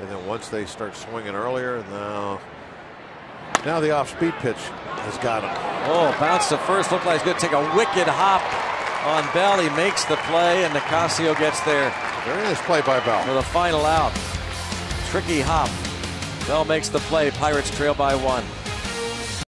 And then once they start swinging earlier, now now the off-speed pitch has got him. Oh, bounce to first. Looked like he's going to take a wicked hop on Bell. He makes the play, and Nicasio gets there. Very nice play by Bell. For the final out. Tricky hop. Bell makes the play. Pirates trail by one.